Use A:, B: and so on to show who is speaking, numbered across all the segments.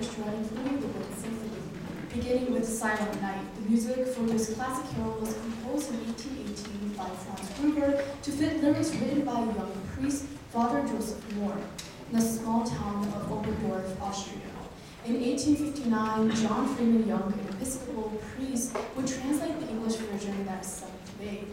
A: Symphony beginning with Silent Night. The music for this classic carol was composed in 1818 by Franz Gruber to fit lyrics written by a young priest, Father Joseph Mohr, in the small town of Oberndorf, Austria. In 1859, John Freeman Young, an Episcopal priest, would translate the English version that is sung today.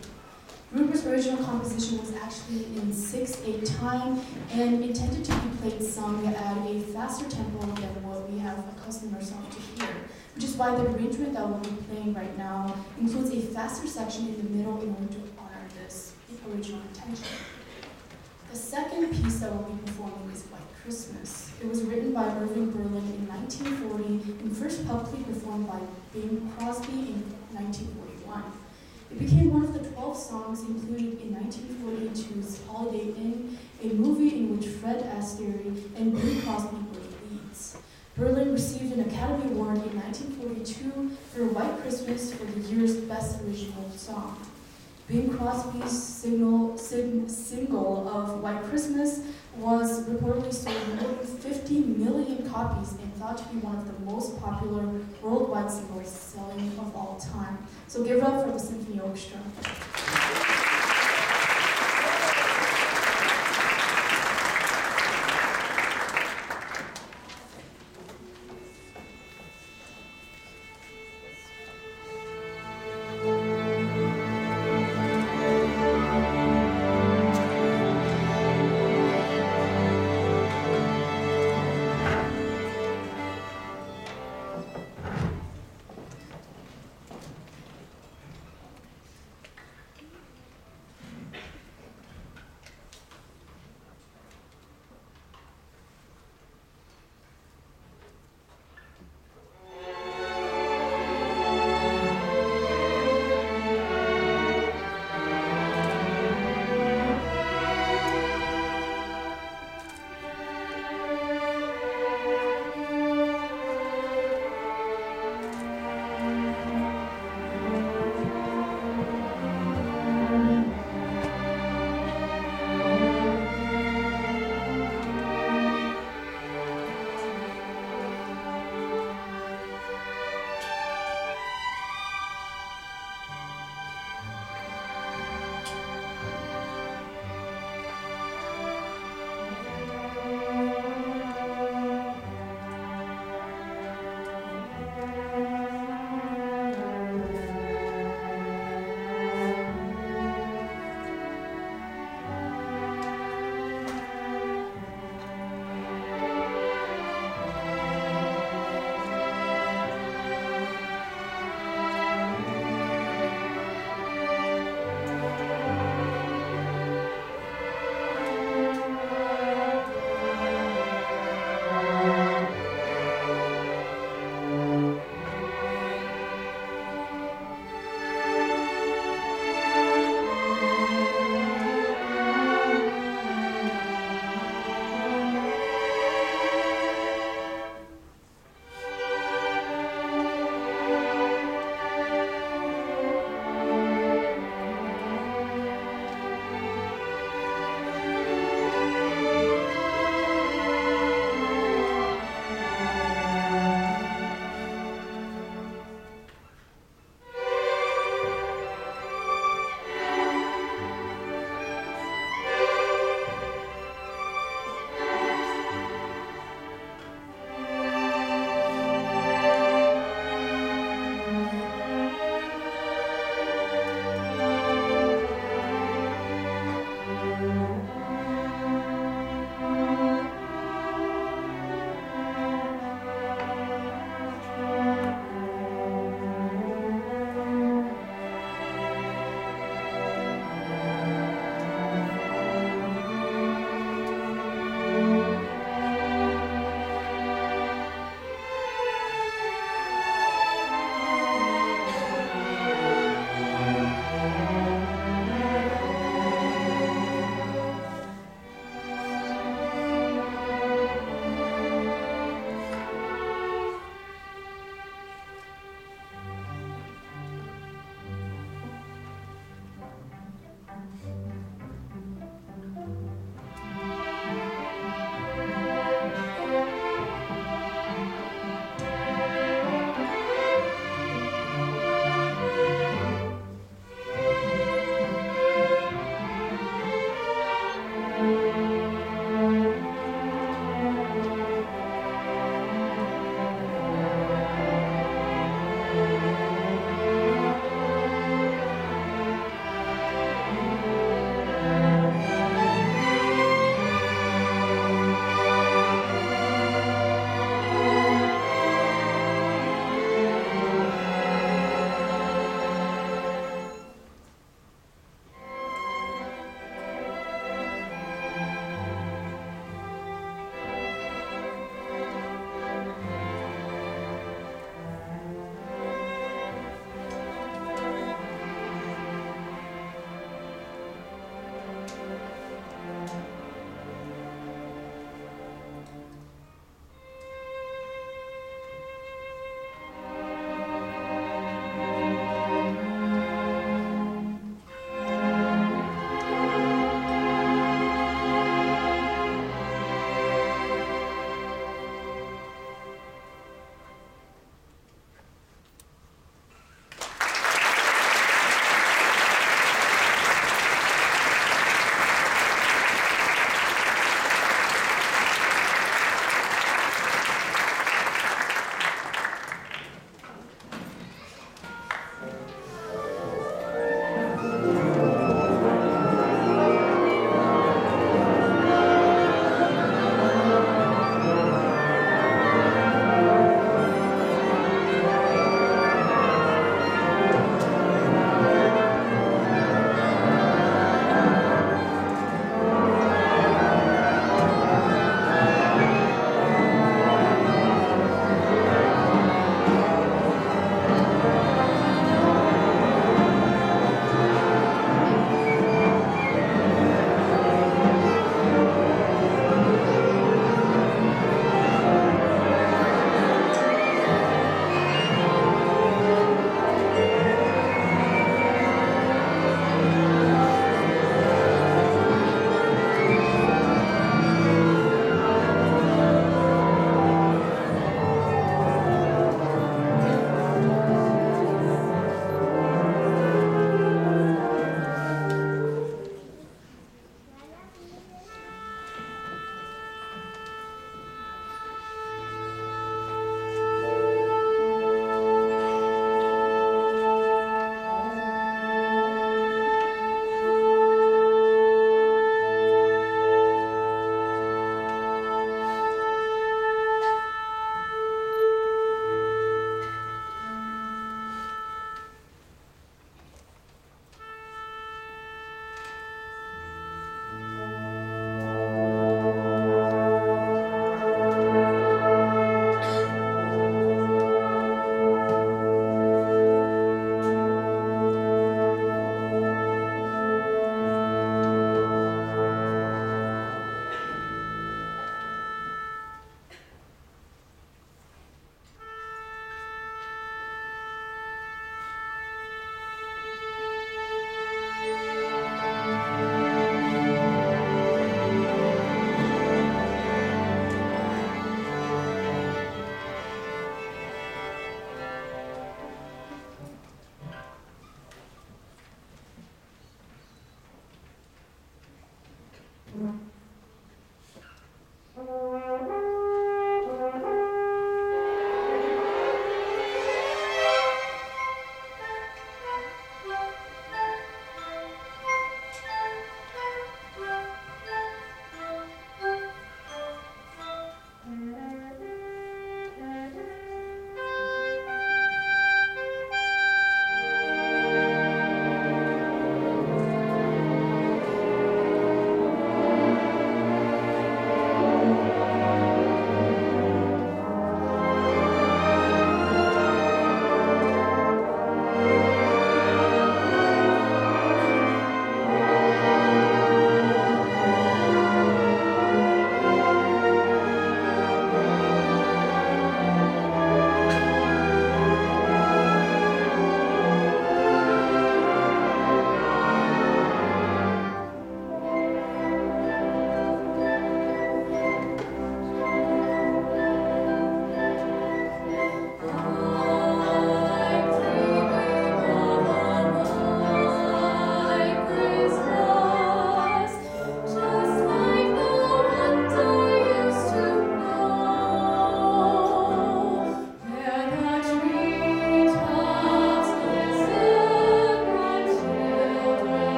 A: Gruber's original composition was actually in 6-8 time and intended to be played sung at a faster tempo than what we have accustomed ourselves to hear, which is why the arrangement that we'll be playing right now includes a faster section in the middle in order to honor this original intention. The second piece that we'll be performing is White Christmas. It was written by Irving Berlin in 1940 and first publicly performed by Bing Crosby in 1941. It became one of the 12 songs included in 1942's Holiday Inn, a movie in which Fred Astaire and Bing Crosby were leads. Berlin received an Academy Award in 1942 for White Christmas for the year's Best Original Song. Bing Crosby's signal, sing, single of White Christmas was reportedly sold more than 50 million copies and thought to be one of the most popular worldwide singles selling of all time. So give it up for the Symphony Orchestra.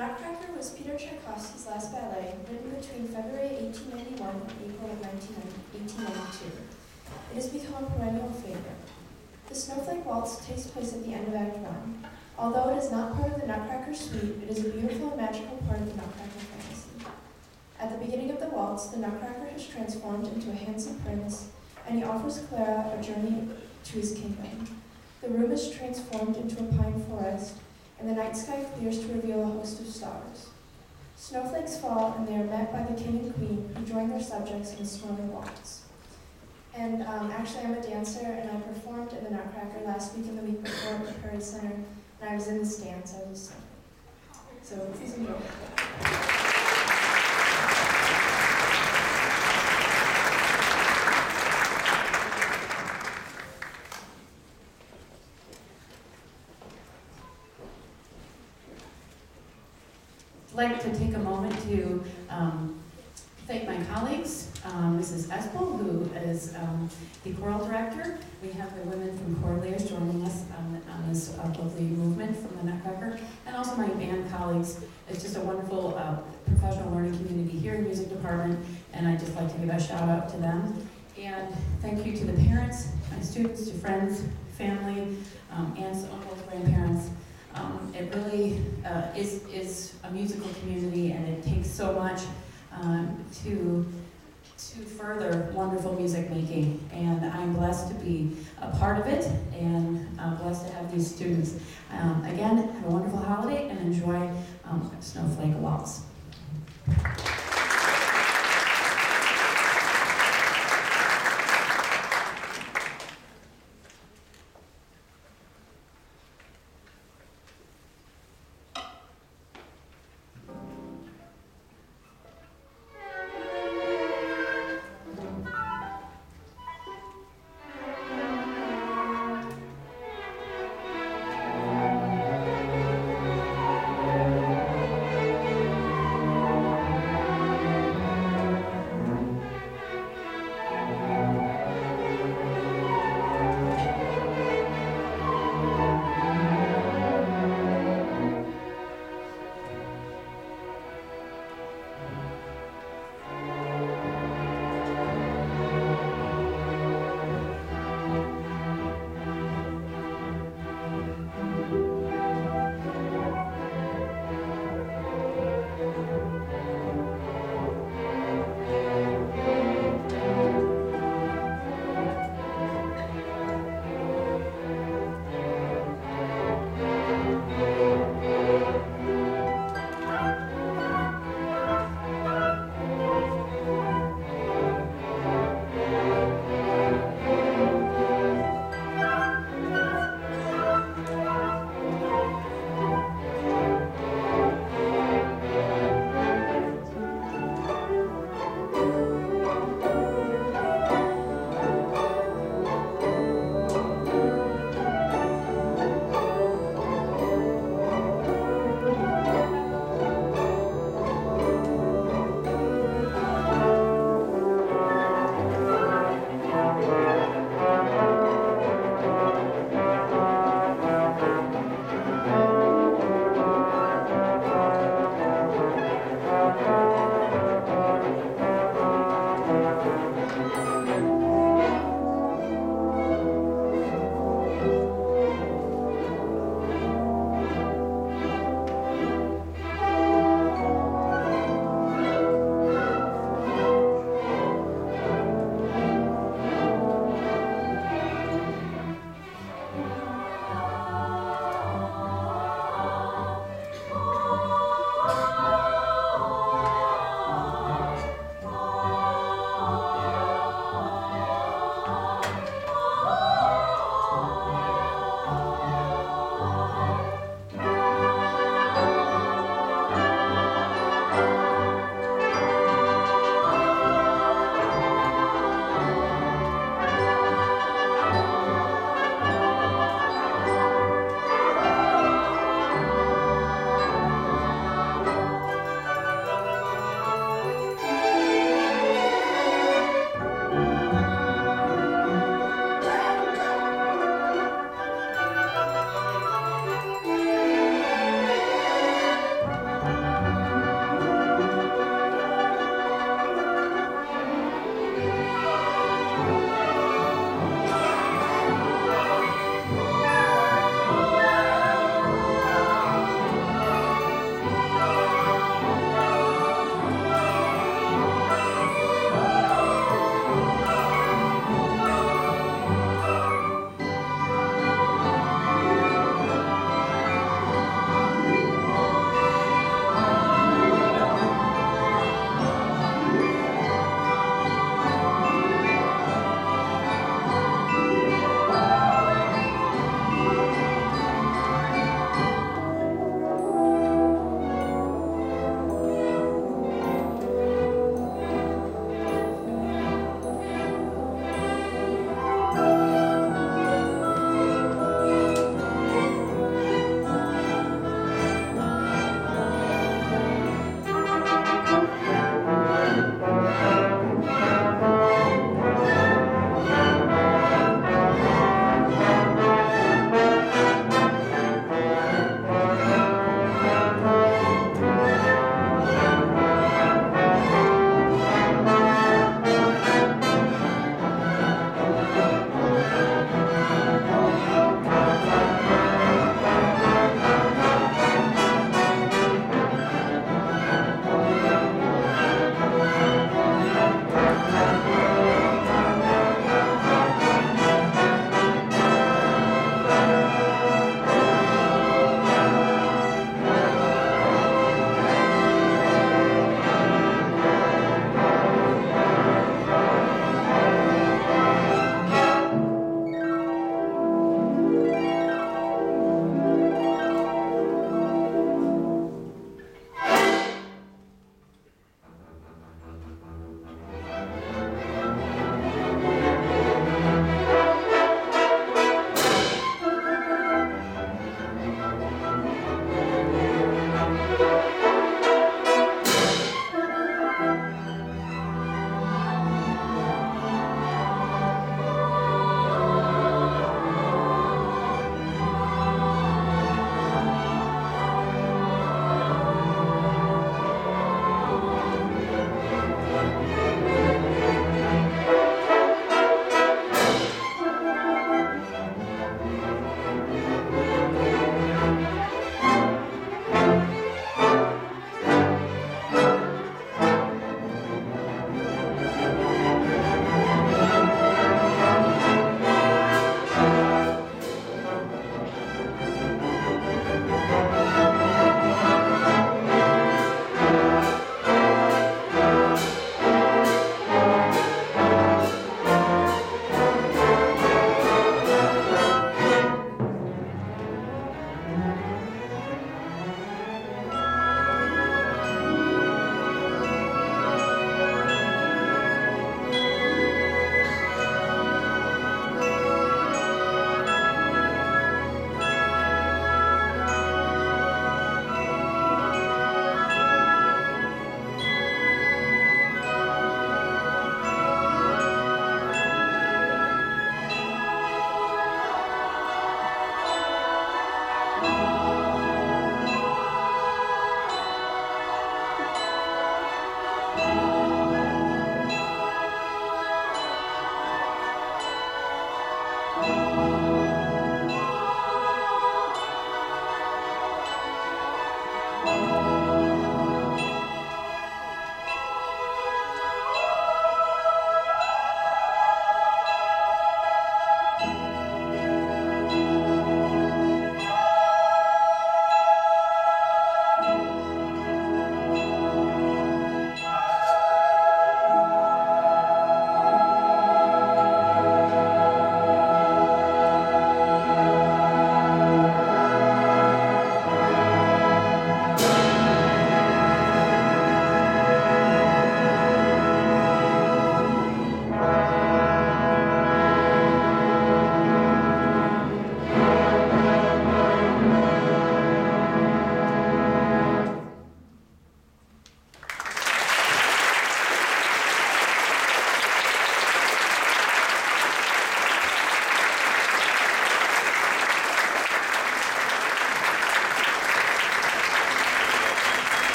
B: Nutcracker was Peter Tchaikovsky's last ballet, written between February 1891 and April of 1892. It has become a perennial favorite. The Snowflake Waltz takes place at the end of Act One. Although it is not part of the Nutcracker suite, it is a beautiful and magical part of the Nutcracker fantasy. At the beginning of the waltz, the Nutcracker has transformed into a handsome prince, and he offers Clara a journey to his kingdom. The room is transformed into a pine forest, and the night sky clears to reveal a host of stars. Snowflakes fall, and they are met by the king and queen, who join their subjects in a swirling waltz. And um, actually, I'm a dancer, and I performed in the Nutcracker last week and the week before at the Prairie Center, and I was in the stands. I was so enjoy.
C: Like to take a moment to um, thank my colleagues, um, Mrs. Espel, who is um, the choral director. We have the women from Choraliers joining us on, on this uh, lovely movement from the Nutcracker, and also my band colleagues. It's just a wonderful uh, professional learning community here in the music department, and I'd just like to give a shout out to them. And thank you to the parents, my students, to friends, family, um, aunts, uncles, grandparents. Um, it really uh, is, is a musical community and it takes so much um, to, to further wonderful music making. And I'm blessed to be a part of it and uh, blessed to have these students. Um, again, have a wonderful holiday and enjoy um, Snowflake Waltz.